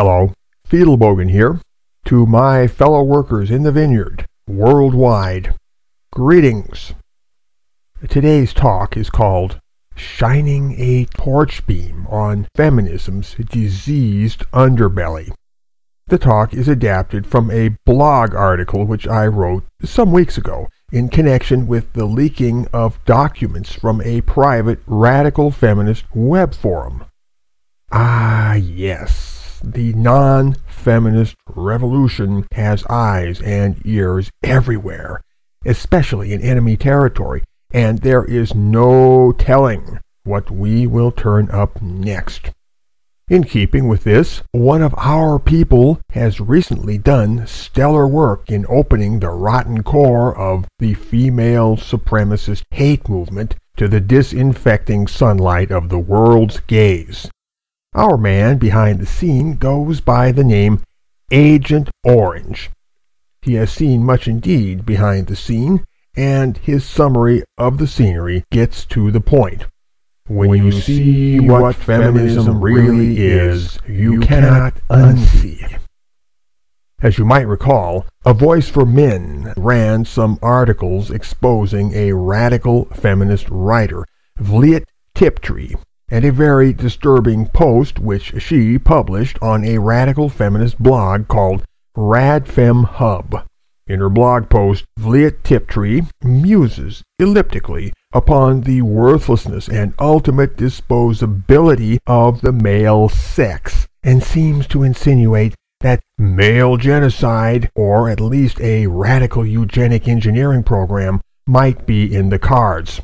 Hello, Fidelbogen here. To my fellow workers in the vineyard, worldwide, greetings. Today's talk is called Shining a Torch Beam on Feminism's Diseased Underbelly. The talk is adapted from a blog article which I wrote some weeks ago in connection with the leaking of documents from a private radical feminist web forum. Ah, yes, the non feminist revolution has eyes and ears everywhere, especially in enemy territory, and there is no telling what we will turn up next. In keeping with this, one of our people has recently done stellar work in opening the rotten core of the female supremacist hate movement to the disinfecting sunlight of the world's gaze. Our man behind the scene goes by the name Agent Orange. He has seen much indeed behind the scene, and his summary of the scenery gets to the point. When, when you see what feminism really is, you cannot unsee. As you might recall, A Voice for Men ran some articles exposing a radical feminist writer, Vliet Tiptree, and a very disturbing post which she published on a radical feminist blog called RadFem Hub. In her blog post, Vliet Tiptree muses elliptically upon the worthlessness and ultimate disposability of the male sex, and seems to insinuate that male genocide, or at least a radical eugenic engineering program, might be in the cards.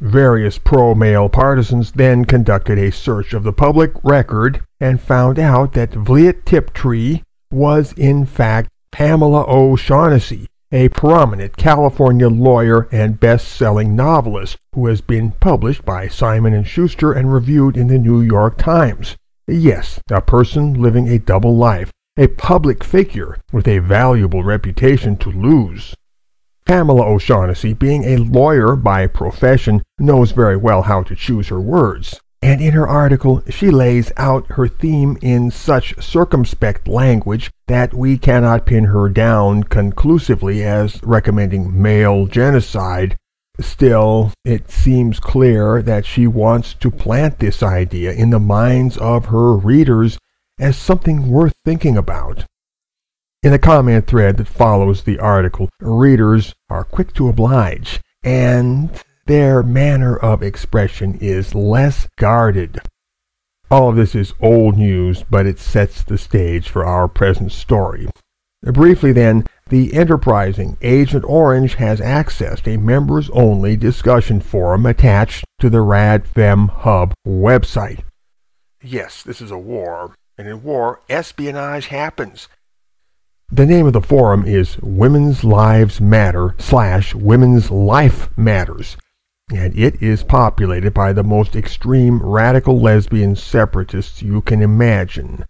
Various pro male partisans then conducted a search of the public record and found out that Vliet Tiptree was in fact Pamela O'Shaughnessy, a prominent California lawyer and best-selling novelist who has been published by Simon & Schuster and reviewed in the New York Times. Yes, a person living a double life, a public figure with a valuable reputation to lose. Pamela O'Shaughnessy, being a lawyer by profession, knows very well how to choose her words and in her article she lays out her theme in such circumspect language that we cannot pin her down conclusively as recommending male genocide. Still, it seems clear that she wants to plant this idea in the minds of her readers as something worth thinking about. In the comment thread that follows the article, readers are quick to oblige, and their manner of expression is less guarded. All of this is old news, but it sets the stage for our present story. Briefly then, the enterprising Agent Orange has accessed a members-only discussion forum attached to the RadFem Hub website. Yes, this is a war, and in war, espionage happens. The name of the forum is Women's Lives Matter slash Women's Life Matters and it is populated by the most extreme radical lesbian separatists you can imagine.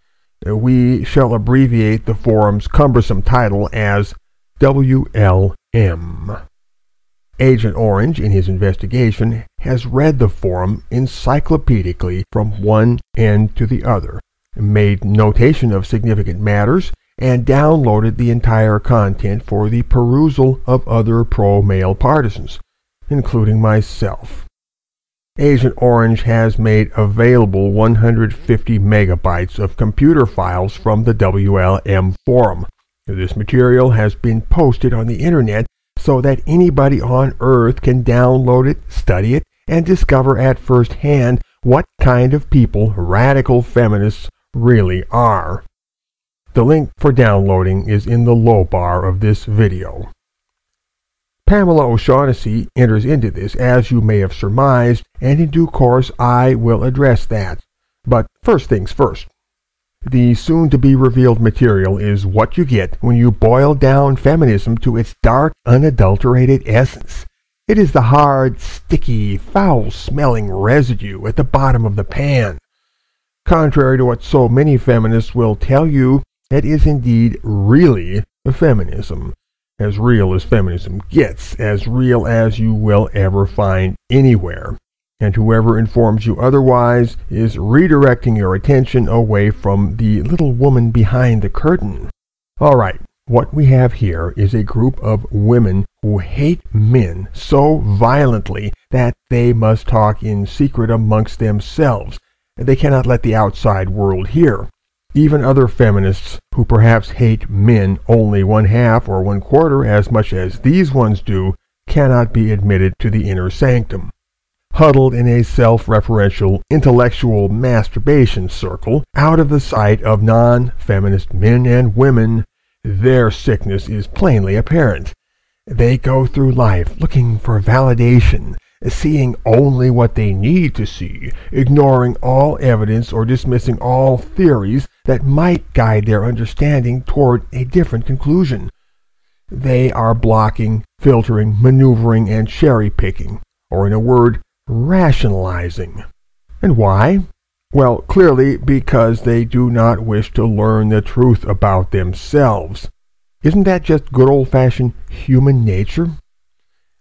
We shall abbreviate the forum's cumbersome title as WLM. Agent Orange, in his investigation, has read the forum encyclopedically from one end to the other, made notation of significant matters, and downloaded the entire content for the perusal of other pro-male partisans including myself. Agent Orange has made available 150 megabytes of computer files from the WLM forum. This material has been posted on the internet so that anybody on Earth can download it, study it, and discover at first hand what kind of people radical feminists really are. The link for downloading is in the low bar of this video. Pamela O'Shaughnessy enters into this, as you may have surmised, and in due course I will address that. But first things first. The soon-to-be revealed material is what you get when you boil down feminism to its dark, unadulterated essence. It is the hard, sticky, foul-smelling residue at the bottom of the pan. Contrary to what so many feminists will tell you, it is indeed really feminism as real as feminism gets, as real as you will ever find anywhere. and whoever informs you otherwise is redirecting your attention away from the little woman behind the curtain. All right, what we have here is a group of women who hate men so violently that they must talk in secret amongst themselves. And they cannot let the outside world hear. Even other feminists who perhaps hate men only one half or one quarter as much as these ones do cannot be admitted to the inner sanctum. Huddled in a self referential intellectual masturbation circle, out of the sight of non feminist men and women, their sickness is plainly apparent. They go through life looking for validation, seeing only what they need to see, ignoring all evidence or dismissing all theories that might guide their understanding toward a different conclusion. They are blocking, filtering, maneuvering, and cherry picking, or in a word, rationalizing. And why? Well, clearly because they do not wish to learn the truth about themselves. Isn't that just good old fashioned human nature?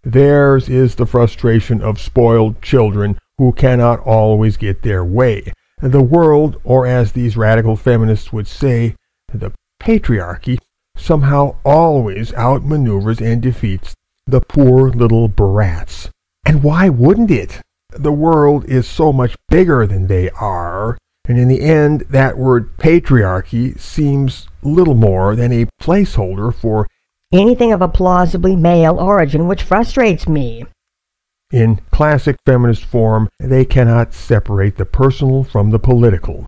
Theirs is the frustration of spoiled children who cannot always get their way. The world, or as these radical feminists would say, the patriarchy, somehow always outmaneuvers and defeats the poor little brats. And why wouldn't it? The world is so much bigger than they are, and in the end, that word patriarchy seems little more than a placeholder for anything of a plausibly male origin which frustrates me. In classic feminist form, they cannot separate the personal from the political.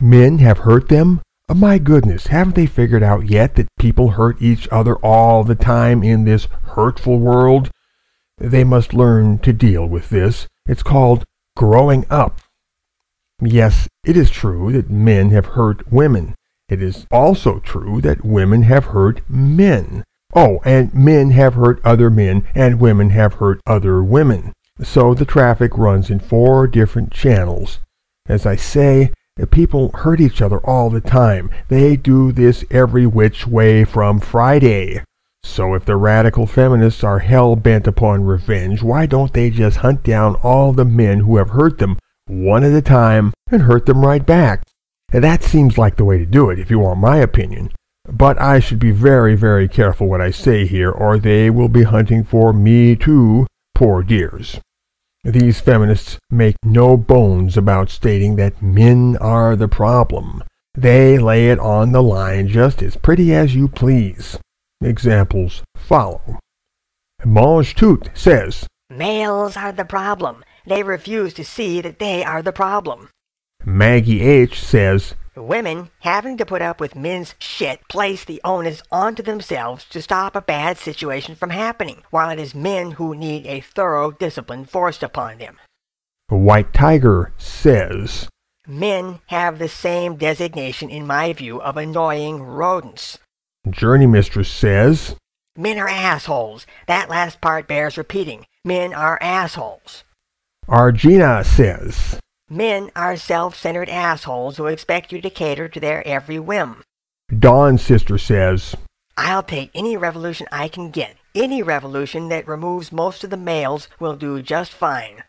Men have hurt them? Oh, my goodness, haven't they figured out yet that people hurt each other all the time in this hurtful world? They must learn to deal with this. It's called growing up. Yes, it is true that men have hurt women. It is also true that women have hurt men. Oh, and men have hurt other men, and women have hurt other women. So the traffic runs in four different channels. As I say, eh, people hurt each other all the time. They do this every which way from Friday. So if the radical feminists are hell bent upon revenge, why don't they just hunt down all the men who have hurt them one at a time and hurt them right back? And that seems like the way to do it, if you want my opinion. But I should be very, very careful what I say here, or they will be hunting for me too, poor dears. These feminists make no bones about stating that men are the problem. They lay it on the line just as pretty as you please. Examples follow. Mange Tout says, Males are the problem. They refuse to see that they are the problem. Maggie H. says, Women having to put up with men's shit place the onus onto themselves to stop a bad situation from happening, while it is men who need a thorough discipline forced upon them. White Tiger says, Men have the same designation, in my view, of annoying rodents. Journey Mistress says, Men are assholes. That last part bears repeating. Men are assholes. Argina says, Men are self-centered assholes who expect you to cater to their every whim. Dawn's Sister says, I'll take any revolution I can get. Any revolution that removes most of the males will do just fine.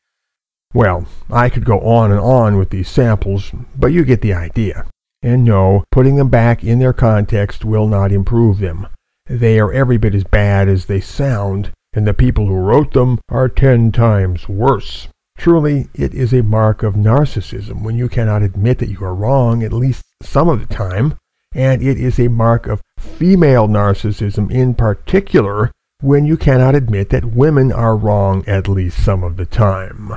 Well, I could go on and on with these samples, but you get the idea. And no, putting them back in their context will not improve them. They are every bit as bad as they sound, and the people who wrote them are ten times worse. Truly, it is a mark of narcissism when you cannot admit that you are wrong at least some of the time, and it is a mark of female narcissism in particular when you cannot admit that women are wrong at least some of the time.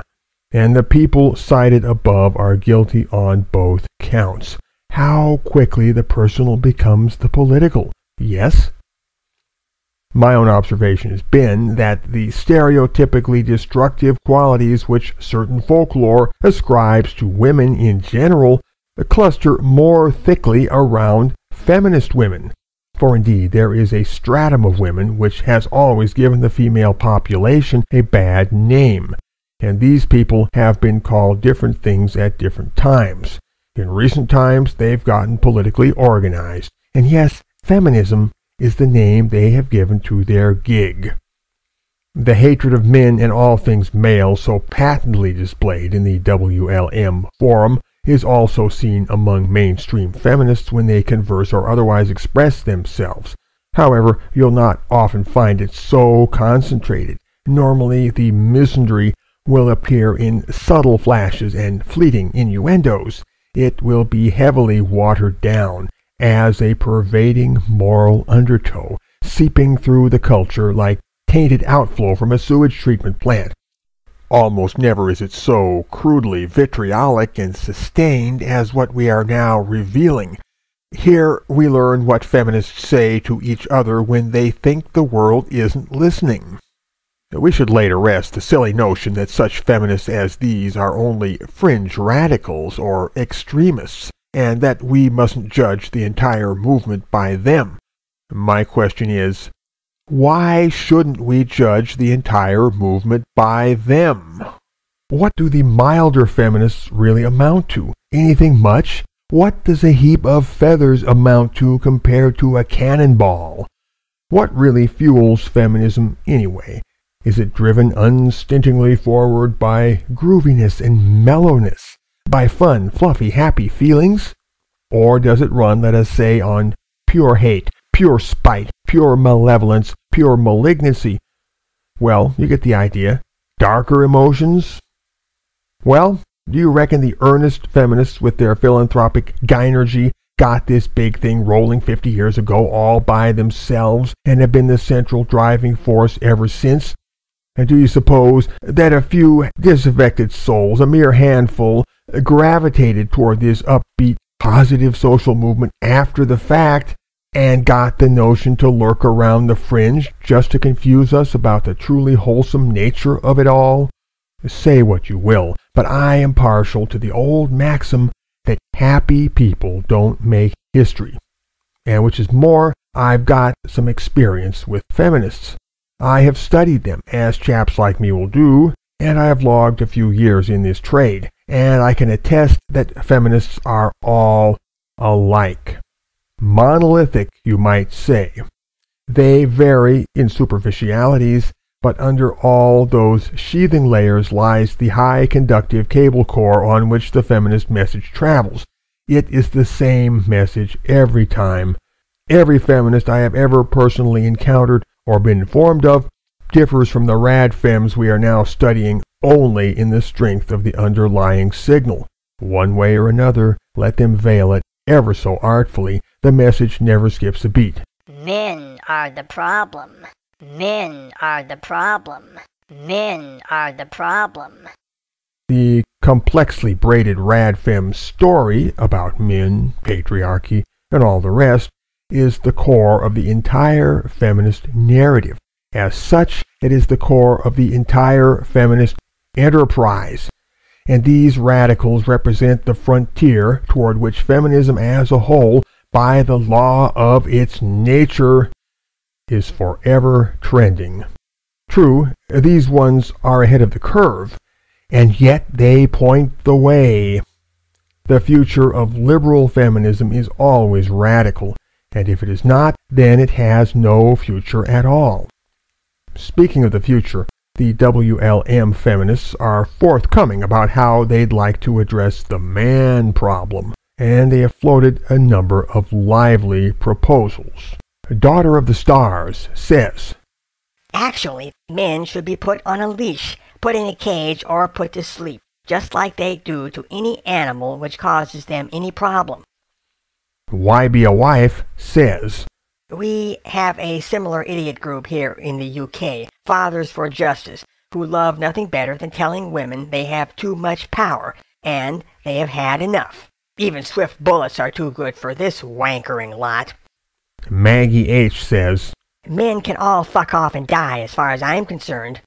And the people cited above are guilty on both counts. How quickly the personal becomes the political. Yes, my own observation has been that the stereotypically destructive qualities which certain folklore ascribes to women in general cluster more thickly around feminist women. For indeed, there is a stratum of women which has always given the female population a bad name, and these people have been called different things at different times. In recent times, they've gotten politically organized. And yes, feminism is the name they have given to their gig. The hatred of men and all things male, so patently displayed in the WLM forum, is also seen among mainstream feminists when they converse or otherwise express themselves. However, you'll not often find it so concentrated. Normally, the misandry will appear in subtle flashes and fleeting innuendos. It will be heavily watered down as a pervading moral undertow, seeping through the culture like tainted outflow from a sewage treatment plant. Almost never is it so crudely vitriolic and sustained as what we are now revealing. Here we learn what feminists say to each other when they think the world isn't listening. We should lay to rest the silly notion that such feminists as these are only fringe radicals or extremists, and that we mustn't judge the entire movement by them. My question is, why shouldn't we judge the entire movement by them? What do the milder feminists really amount to? Anything much? What does a heap of feathers amount to compared to a cannonball? What really fuels feminism anyway? Is it driven unstintingly forward by grooviness and mellowness, by fun, fluffy, happy feelings? Or does it run, let us say, on pure hate, pure spite, pure malevolence, pure malignancy? Well, you get the idea. Darker emotions? Well, do you reckon the earnest feminists with their philanthropic gynergy got this big thing rolling 50 years ago all by themselves and have been the central driving force ever since? And do you suppose that a few disaffected souls, a mere handful, gravitated toward this upbeat, positive social movement after the fact and got the notion to lurk around the fringe just to confuse us about the truly wholesome nature of it all? Say what you will, but I am partial to the old maxim that happy people don't make history. And which is more, I've got some experience with feminists. I have studied them, as chaps like me will do, and I have logged a few years in this trade, and I can attest that feminists are all alike. Monolithic, you might say. They vary in superficialities but under all those sheathing layers lies the high conductive cable core on which the feminist message travels. It is the same message every time. Every feminist I have ever personally encountered or been informed of differs from the rad fems we are now studying only in the strength of the underlying signal. One way or another, let them veil it ever so artfully, the message never skips a beat. Men are the problem. Men are the problem. Men are the problem. The complexly braided Radfem story about men, patriarchy, and all the rest is the core of the entire feminist narrative. As such, it is the core of the entire feminist enterprise. And these radicals represent the frontier toward which feminism as a whole, by the law of its nature, is forever trending. True, these ones are ahead of the curve, and yet they point the way. The future of liberal feminism is always radical, and if it is not, then it has no future at all. Speaking of the future, the WLM feminists are forthcoming about how they'd like to address the man problem, and they have floated a number of lively proposals. Daughter of the Stars, says, Actually, men should be put on a leash, put in a cage, or put to sleep, just like they do to any animal which causes them any problem. Why Be a Wife says, We have a similar idiot group here in the UK, Fathers for Justice, who love nothing better than telling women they have too much power and they have had enough. Even swift bullets are too good for this wankering lot. Maggie H. says, Men can all fuck off and die as far as I'm concerned.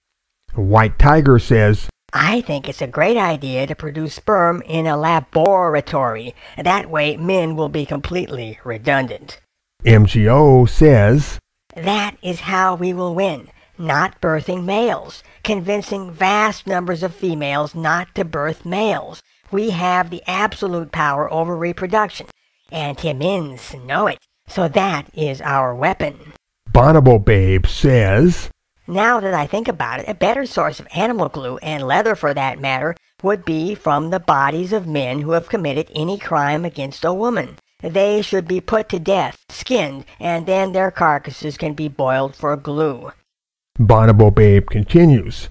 White Tiger says, I think it's a great idea to produce sperm in a laboratory. That way men will be completely redundant. MGO says, That is how we will win. Not birthing males, convincing vast numbers of females not to birth males. We have the absolute power over reproduction, and Timmins know it. So that is our weapon. Bonobo Babe says, Now that I think about it, a better source of animal glue, and leather for that matter, would be from the bodies of men who have committed any crime against a woman. They should be put to death, skinned, and then their carcasses can be boiled for glue. Bonobo Babe continues.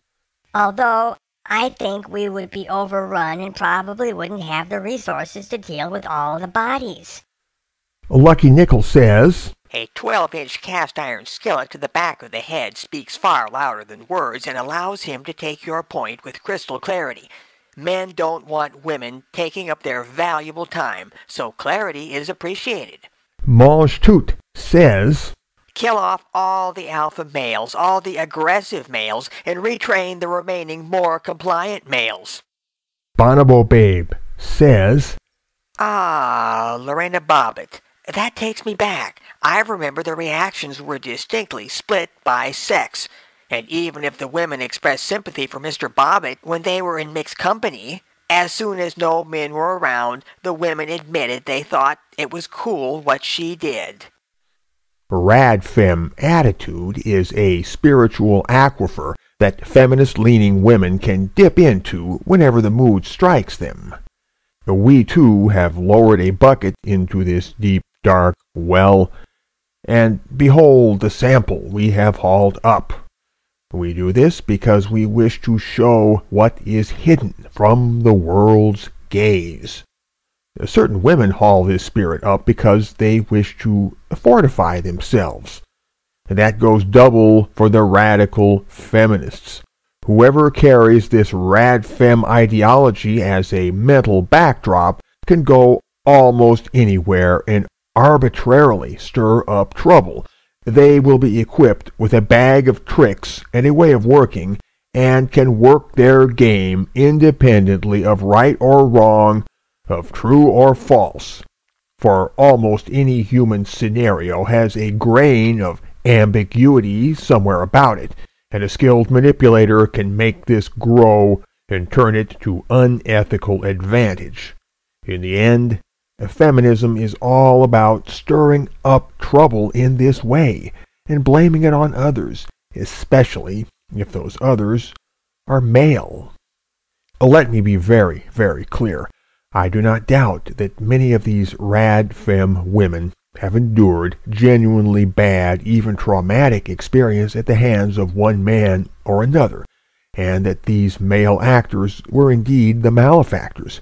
Although I think we would be overrun and probably wouldn't have the resources to deal with all the bodies. Lucky Nickel says, A 12 inch cast iron skillet to the back of the head speaks far louder than words and allows him to take your point with crystal clarity. Men don't want women taking up their valuable time, so clarity is appreciated. Mange Tout says, Kill off all the alpha males, all the aggressive males, and retrain the remaining more compliant males. Bonobo Babe says, Ah, Lorena Bobbitt. That takes me back. I remember the reactions were distinctly split by sex. And even if the women expressed sympathy for Mr. Bobbitt when they were in mixed company, as soon as no men were around, the women admitted they thought it was cool what she did. Radfem attitude is a spiritual aquifer that feminist leaning women can dip into whenever the mood strikes them. We too have lowered a bucket into this deep, dark well, and behold the sample we have hauled up. We do this because we wish to show what is hidden from the world's gaze. Certain women haul this spirit up because they wish to fortify themselves. And that goes double for the radical feminists. Whoever carries this rad fem ideology as a mental backdrop can go almost anywhere and arbitrarily stir up trouble. They will be equipped with a bag of tricks and a way of working and can work their game independently of right or wrong of true or false, for almost any human scenario has a grain of ambiguity somewhere about it, and a skilled manipulator can make this grow and turn it to unethical advantage. In the end, feminism is all about stirring up trouble in this way and blaming it on others, especially if those others are male. Uh, let me be very, very clear. I do not doubt that many of these rad fem women have endured genuinely bad, even traumatic experience at the hands of one man or another, and that these male actors were indeed the malefactors.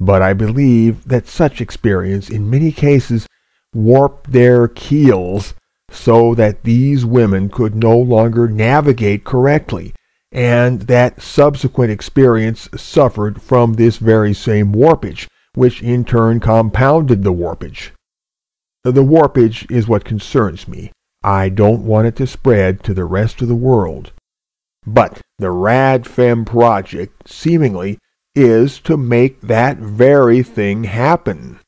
But I believe that such experience in many cases warped their keels so that these women could no longer navigate correctly and that subsequent experience suffered from this very same warpage, which in turn compounded the warpage. The warpage is what concerns me. I don't want it to spread to the rest of the world. But the RadFem project, seemingly, is to make that very thing happen.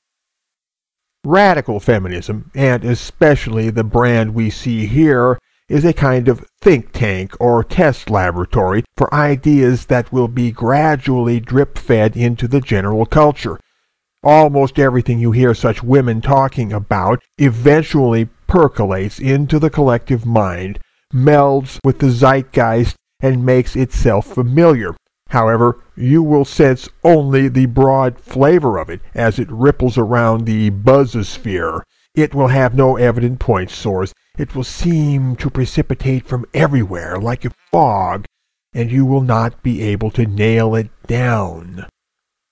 Radical feminism, and especially the brand we see here, is a kind of think tank or test laboratory for ideas that will be gradually drip fed into the general culture. Almost everything you hear such women talking about eventually percolates into the collective mind, melds with the zeitgeist, and makes itself familiar. However, you will sense only the broad flavor of it as it ripples around the buzzosphere. It will have no evident point source. It will seem to precipitate from everywhere like a fog, and you will not be able to nail it down.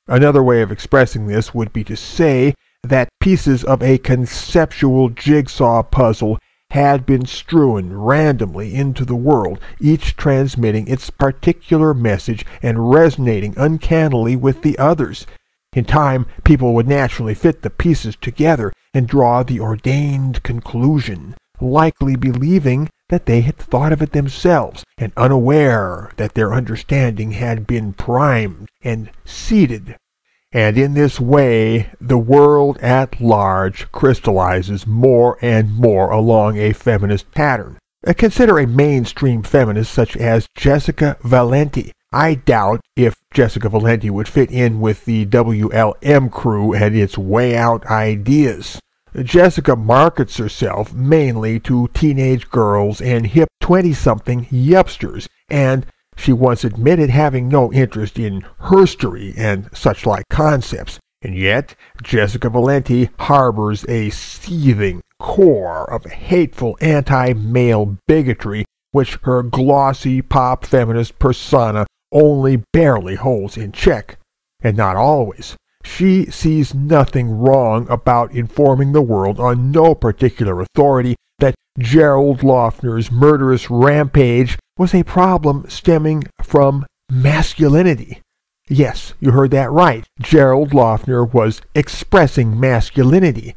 Another way of expressing this would be to say that pieces of a conceptual jigsaw puzzle had been strewn randomly into the world, each transmitting its particular message and resonating uncannily with the others. In time, people would naturally fit the pieces together and draw the ordained conclusion, likely believing that they had thought of it themselves, and unaware that their understanding had been primed and seeded. And in this way, the world at large crystallizes more and more along a feminist pattern. Uh, consider a mainstream feminist such as Jessica Valenti, I doubt if Jessica Valenti would fit in with the WLM crew and its way out ideas. Jessica markets herself mainly to teenage girls and hip 20-something yupsters, and she once admitted having no interest in herstory and such like concepts. And yet, Jessica Valenti harbors a seething core of hateful anti-male bigotry which her glossy pop feminist persona only barely holds in check, and not always. She sees nothing wrong about informing the world on no particular authority that Jared Loughner's murderous rampage was a problem stemming from masculinity. Yes, you heard that right. Jared Loughner was expressing masculinity.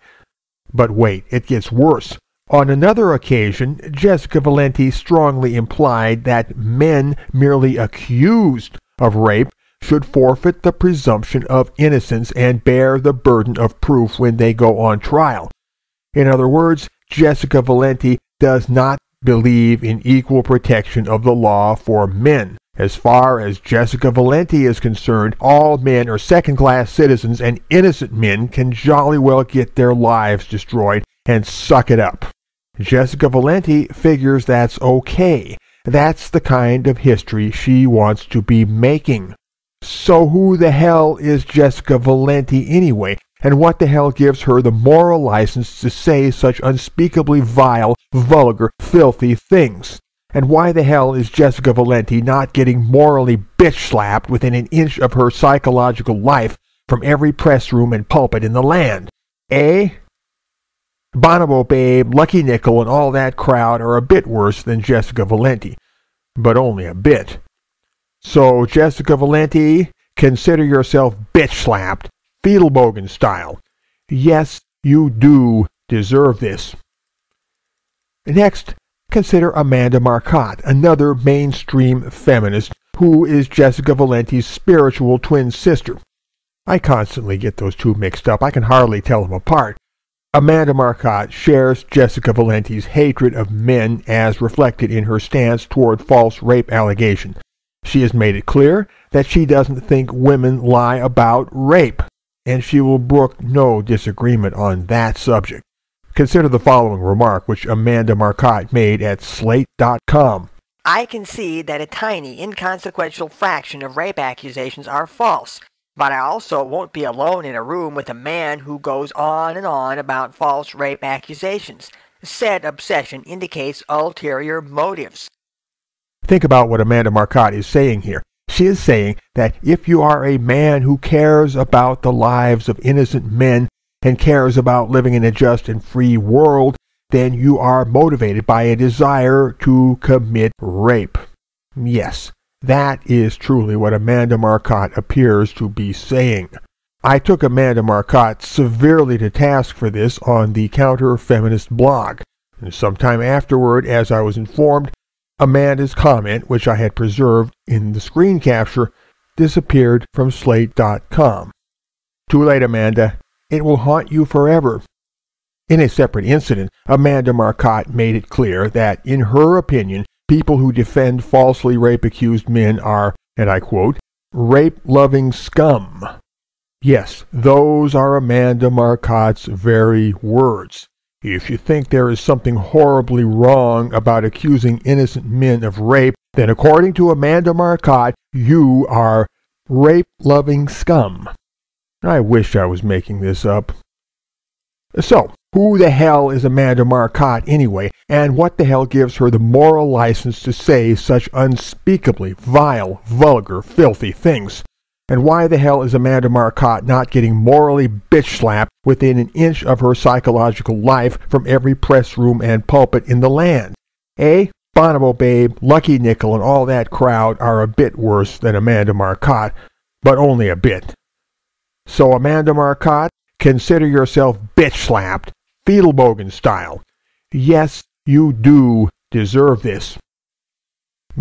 But wait, it gets worse. On another occasion, Jessica Valenti strongly implied that men merely accused of rape should forfeit the presumption of innocence and bear the burden of proof when they go on trial. In other words, Jessica Valenti does not believe in equal protection of the law for men. As far as Jessica Valenti is concerned, all men are second class citizens and innocent men can jolly well get their lives destroyed and suck it up. Jessica Valenti figures that's okay. That's the kind of history she wants to be making. So who the hell is Jessica Valenti anyway? And what the hell gives her the moral license to say such unspeakably vile, vulgar, filthy things? And why the hell is Jessica Valenti not getting morally bitch slapped within an inch of her psychological life from every press room and pulpit in the land? Eh? Bonobo Babe, Lucky Nickel, and all that crowd are a bit worse than Jessica Valenti, but only a bit. So, Jessica Valenti, consider yourself bitch slapped, Fidelbogen style. Yes, you do deserve this. Next, consider Amanda Marcotte, another mainstream feminist who is Jessica Valenti's spiritual twin sister. I constantly get those two mixed up. I can hardly tell them apart. Amanda Marcotte shares Jessica Valenti's hatred of men as reflected in her stance toward false rape allegations. She has made it clear that she doesn't think women lie about rape, and she will brook no disagreement on that subject. Consider the following remark which Amanda Marcotte made at Slate.com. I concede that a tiny, inconsequential fraction of rape accusations are false, but I also won't be alone in a room with a man who goes on and on about false rape accusations. Said obsession indicates ulterior motives. Think about what Amanda Marcotte is saying here. She is saying that if you are a man who cares about the lives of innocent men and cares about living in a just and free world, then you are motivated by a desire to commit rape. Yes, that is truly what Amanda Marcotte appears to be saying. I took Amanda Marcotte severely to task for this on the Counter Feminist blog. And sometime afterward, as I was informed, Amanda's comment, which I had preserved in the screen capture, disappeared from Slate.com. Too late, Amanda. It will haunt you forever. In a separate incident, Amanda Marcotte made it clear that, in her opinion, People who defend falsely rape accused men are, and I quote, rape loving scum. Yes, those are Amanda Marcotte's very words. If you think there is something horribly wrong about accusing innocent men of rape, then according to Amanda Marcotte, you are rape loving scum. I wish I was making this up. So, who the hell is Amanda Marcotte anyway, and what the hell gives her the moral license to say such unspeakably vile, vulgar, filthy things? And why the hell is Amanda Marcotte not getting morally bitch slapped within an inch of her psychological life from every press room and pulpit in the land? Eh? Bonobo Babe, Lucky Nickel, and all that crowd are a bit worse than Amanda Marcotte, but only a bit. So, Amanda Marcotte, consider yourself bitch slapped Fidelbogen style. Yes, you do deserve this.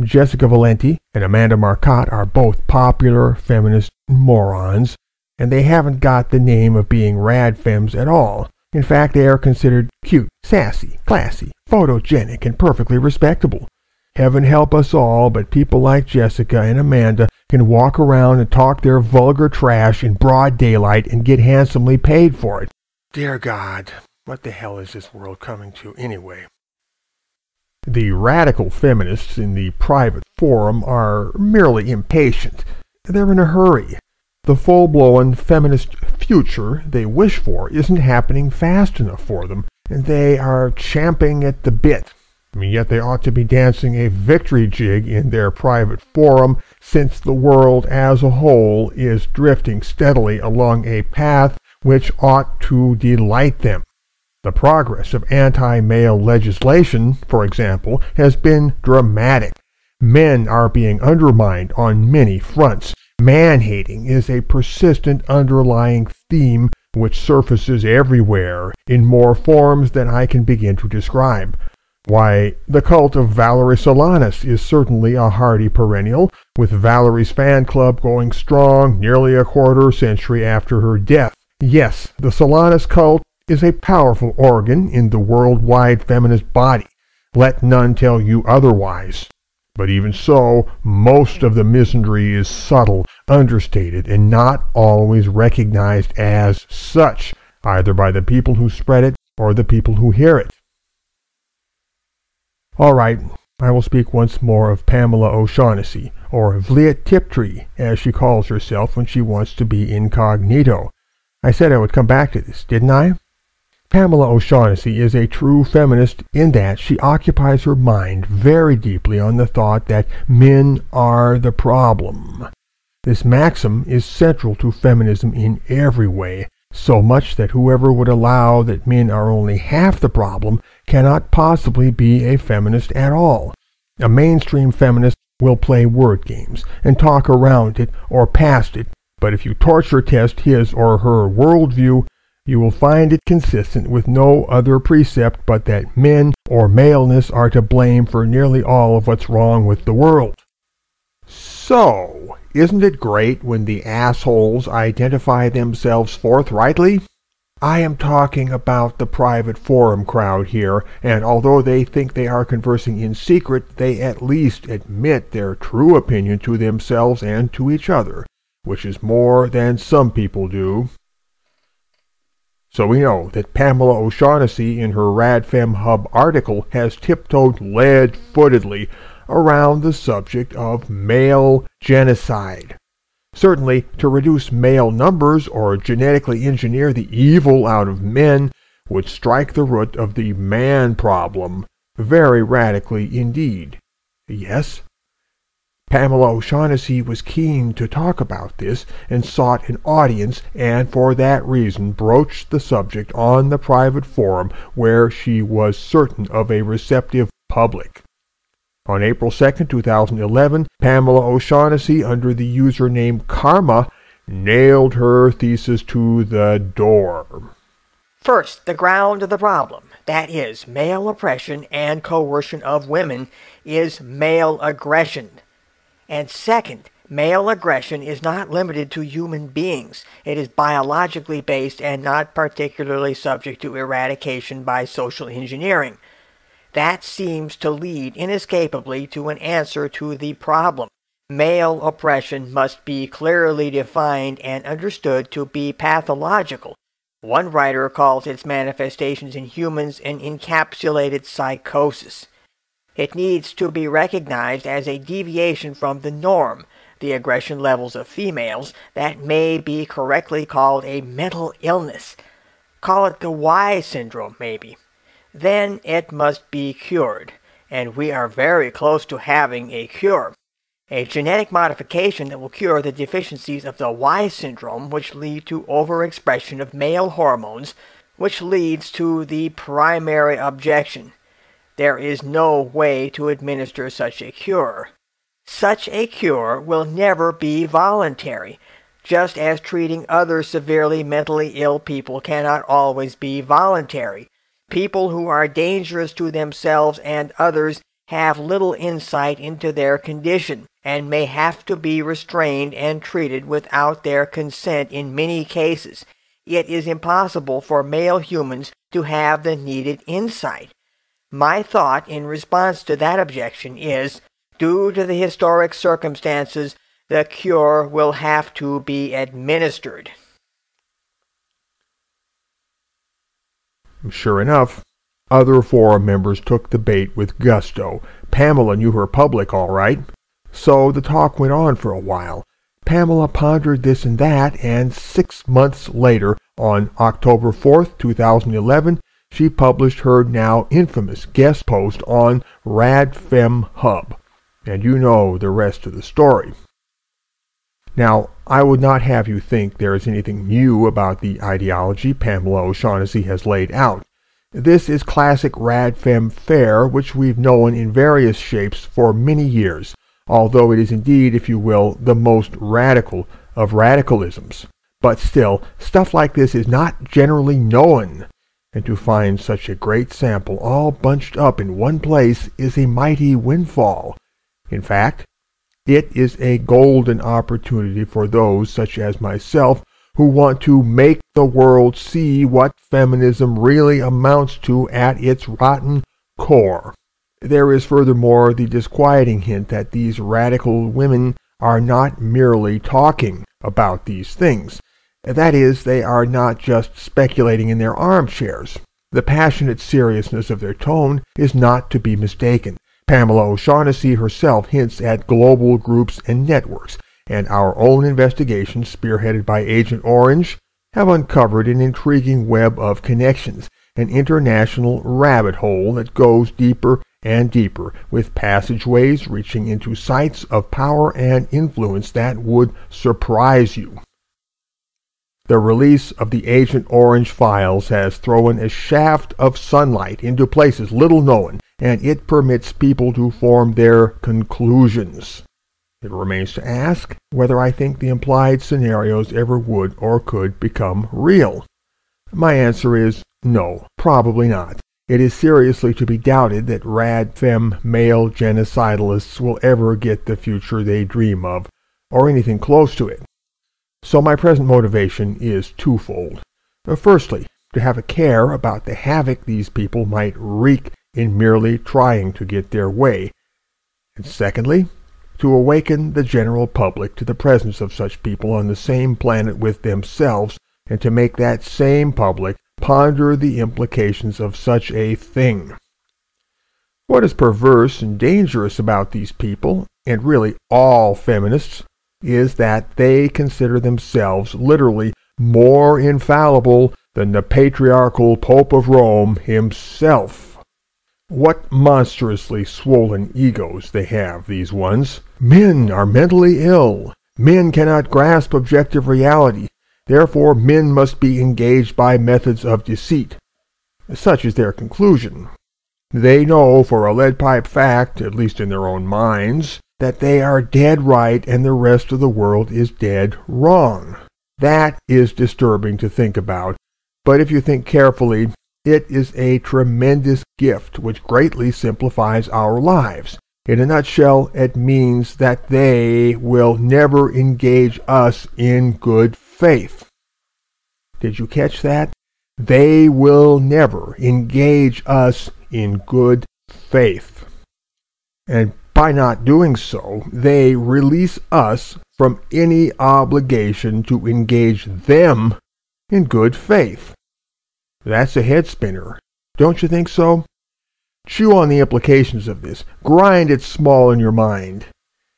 Jessica Valenti and Amanda Marcotte are both popular feminist morons, and they haven't got the name of being rad fems at all. In fact, they are considered cute, sassy, classy, photogenic, and perfectly respectable. Heaven help us all, but people like Jessica and Amanda can walk around and talk their vulgar trash in broad daylight and get handsomely paid for it. Dear God, What the hell is this world coming to anyway? The radical feminists in the private forum are merely impatient. They're in a hurry. The full-blown feminist future they wish for isn't happening fast enough for them, and they are champing at the bit. Yet they ought to be dancing a victory jig in their private forum, since the world as a whole is drifting steadily along a path which ought to delight them. The progress of anti-male legislation, for example, has been dramatic. Men are being undermined on many fronts. Man-hating is a persistent underlying theme which surfaces everywhere in more forms than I can begin to describe. Why, the cult of Valerie Solanas is certainly a hardy perennial, with Valerie's fan club going strong nearly a quarter century after her death. Yes, the Solanas cult is a powerful organ in the worldwide feminist body. Let none tell you otherwise. But even so, most of the misandry is subtle, understated, and not always recognized as such, either by the people who spread it or the people who hear it. All right, I will speak once more of Pamela O'Shaughnessy, or Vliet Tiptree, as she calls herself when she wants to be incognito. I said I would come back to this, didn't I? Pamela O'Shaughnessy is a true feminist in that she occupies her mind very deeply on the thought that men are the problem. This maxim is central to feminism in every way, so much that whoever would allow that men are only half the problem cannot possibly be a feminist at all. A mainstream feminist will play word games and talk around it or past it, but if you torture test his or her worldview, you will find it consistent with no other precept but that men or maleness are to blame for nearly all of what's wrong with the world. So, isn't it great when the assholes identify themselves forthrightly? I am talking about the private forum crowd here, and although they think they are conversing in secret, they at least admit their true opinion to themselves and to each other, which is more than some people do. So we know that Pamela O'Shaughnessy in her RadFem Hub article has tiptoed lead-footedly around the subject of male genocide. Certainly, to reduce male numbers or genetically engineer the evil out of men would strike the root of the man problem very radically indeed. Yes, Pamela O'Shaughnessy was keen to talk about this and sought an audience and for that reason broached the subject on the private forum where she was certain of a receptive public. On April 2, 2011, Pamela O'Shaughnessy, under the username Karma, nailed her thesis to the door. First, the ground of the problem, that is, male oppression and coercion of women, is male aggression. And second, male aggression is not limited to human beings. It is biologically based and not particularly subject to eradication by social engineering. That seems to lead inescapably to an answer to the problem. Male oppression must be clearly defined and understood to be pathological. One writer calls its manifestations in humans an encapsulated psychosis. It needs to be recognized as a deviation from the norm, the aggression levels of females, that may be correctly called a mental illness. Call it the Y syndrome, maybe. Then it must be cured, and we are very close to having a cure. A genetic modification that will cure the deficiencies of the Y syndrome, which lead to overexpression of male hormones, which leads to the primary objection there is no way to administer such a cure. Such a cure will never be voluntary, just as treating other severely mentally ill people cannot always be voluntary. People who are dangerous to themselves and others have little insight into their condition and may have to be restrained and treated without their consent in many cases. It is impossible for male humans to have the needed insight. My thought in response to that objection is, due to the historic circumstances, the cure will have to be administered. Sure enough, other forum members took the bait with gusto. Pamela knew her public all right. So the talk went on for a while. Pamela pondered this and that, and six months later, on October 4th, 2011, she published her now infamous guest post on RadFem Hub. And you know the rest of the story. Now, I would not have you think there is anything new about the ideology Pamela O'Shaughnessy has laid out. This is classic RadFem fare, which we've known in various shapes for many years, although it is indeed, if you will, the most radical of radicalisms. But still, stuff like this is not generally known and to find such a great sample all bunched up in one place is a mighty windfall. In fact, it is a golden opportunity for those such as myself who want to make the world see what feminism really amounts to at its rotten core. There is furthermore the disquieting hint that these radical women are not merely talking about these things. That is, they are not just speculating in their armchairs. The passionate seriousness of their tone is not to be mistaken. Pamela O'Shaughnessy herself hints at global groups and networks, and our own investigations, spearheaded by Agent Orange, have uncovered an intriguing web of connections, an international rabbit hole that goes deeper and deeper, with passageways reaching into sites of power and influence that would surprise you. The release of the Agent Orange files has thrown a shaft of sunlight into places little known, and it permits people to form their conclusions. It remains to ask whether I think the implied scenarios ever would or could become real. My answer is no, probably not. It is seriously to be doubted that rad fem male genocidalists will ever get the future they dream of, or anything close to it. So my present motivation is twofold. Uh, firstly, to have a care about the havoc these people might wreak in merely trying to get their way. And secondly, to awaken the general public to the presence of such people on the same planet with themselves, and to make that same public ponder the implications of such a thing. What is perverse and dangerous about these people, and really all feminists, is that they consider themselves literally more infallible than the patriarchal Pope of Rome himself. What monstrously swollen egos they have, these ones. Men are mentally ill. Men cannot grasp objective reality. Therefore, men must be engaged by methods of deceit. Such is their conclusion. They know for a lead pipe fact, at least in their own minds, that they are dead right and the rest of the world is dead wrong. That is disturbing to think about, but if you think carefully, it is a tremendous gift which greatly simplifies our lives. In a nutshell, it means that they will never engage us in good faith. Did you catch that? They will never engage us in good faith. And by not doing so, they release us from any obligation to engage them in good faith. That's a head spinner. Don't you think so? Chew on the implications of this. Grind it small in your mind.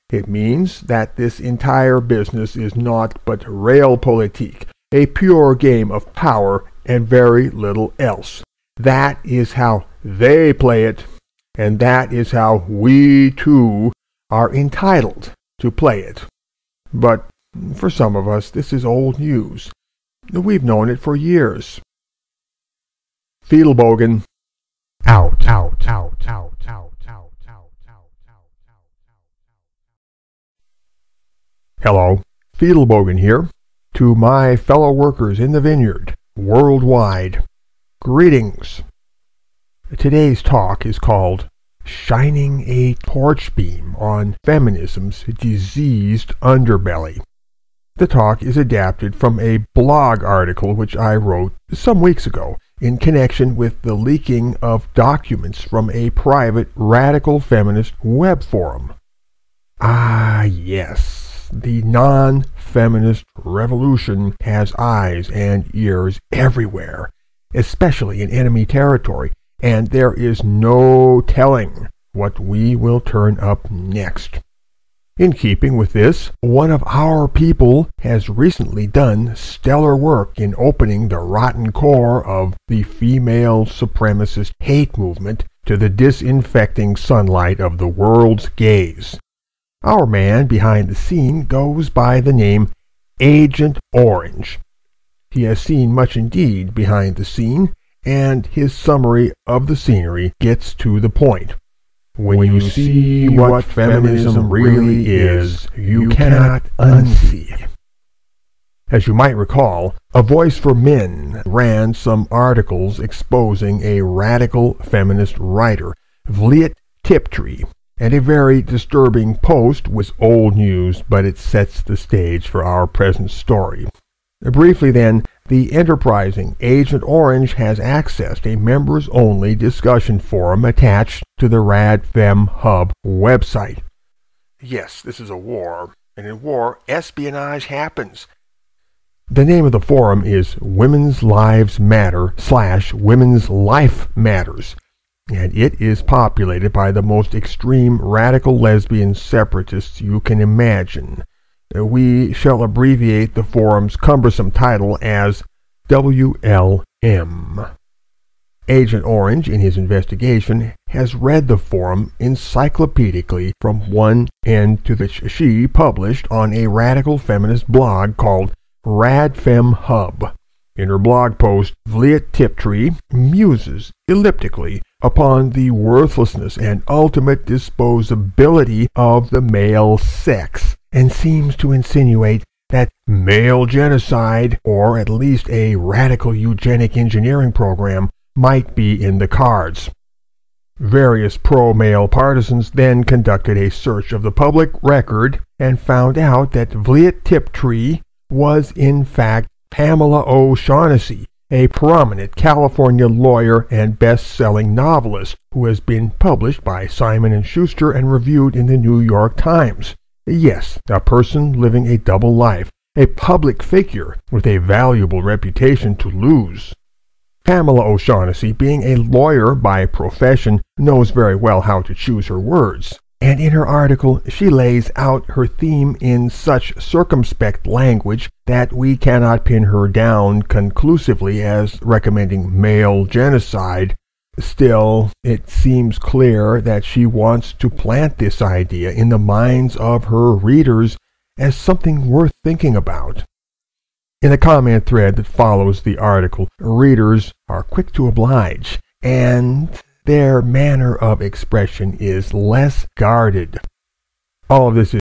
It means that this entire business is naught but realpolitik, a pure game of power and very little else. That is how they play it and that is how we too are entitled to play it. But for some of us, this is old news. We've known it for years. Fidelbogen, out, out, out, out, out, out, out, out, out, out. Hello, Fidelbogen here. To my fellow workers in the vineyard, worldwide, greetings. Today's talk is called Shining a Torch Beam on Feminism's Diseased Underbelly. The talk is adapted from a blog article which I wrote some weeks ago in connection with the leaking of documents from a private radical feminist web forum. Ah, yes, the non feminist revolution has eyes and ears everywhere especially in enemy territory, and there is no telling what we will turn up next. In keeping with this, one of our people has recently done stellar work in opening the rotten core of the female supremacist hate movement to the disinfecting sunlight of the world's gaze. Our man behind the scene goes by the name Agent Orange. He has seen much indeed behind the scene, and his summary of the scenery gets to the point. When, when you see what feminism really is, you cannot unsee. As you might recall, A Voice for Men ran some articles exposing a radical feminist writer, Vliet Tiptree, and a very disturbing post was old news, but it sets the stage for our present story. Briefly then, the enterprising Agent Orange has accessed a members-only discussion forum attached to the RadFem Hub website. Yes, this is a war, and in war, espionage happens. The name of the forum is Women's Lives Matter slash Women's Life Matters, and it is populated by the most extreme radical lesbian separatists you can imagine. Uh, we shall abbreviate the forum's cumbersome title as WLM. Agent Orange, in his investigation, has read the forum encyclopedically from one end to which she published on a radical feminist blog called RadFem Hub. In her blog post, Vliet Tiptree muses elliptically upon the worthlessness and ultimate disposability of the male sex and seems to insinuate that male genocide, or at least a radical eugenic engineering program, might be in the cards. Various pro-male partisans then conducted a search of the public record and found out that Vliet Tiptree was in fact Pamela O'Shaughnessy, a prominent California lawyer and best-selling novelist who has been published by Simon & Schuster and reviewed in the New York Times. Yes, a person living a double life, a public figure with a valuable reputation to lose. Pamela O'Shaughnessy, being a lawyer by profession, knows very well how to choose her words. And in her article, she lays out her theme in such circumspect language that we cannot pin her down conclusively as recommending male genocide Still, it seems clear that she wants to plant this idea in the minds of her readers as something worth thinking about. In the comment thread that follows the article, readers are quick to oblige, and their manner of expression is less guarded. All of this is